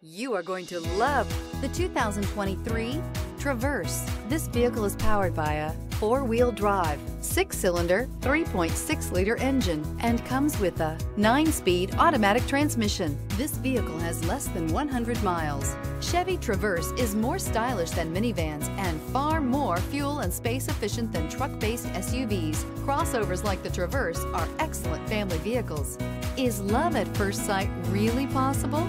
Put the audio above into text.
You are going to love the 2023 Traverse. This vehicle is powered by a four-wheel drive, six-cylinder, 3.6-liter engine, and comes with a nine-speed automatic transmission. This vehicle has less than 100 miles. Chevy Traverse is more stylish than minivans and far more fuel and space efficient than truck-based SUVs. Crossovers like the Traverse are excellent family vehicles. Is love at first sight really possible?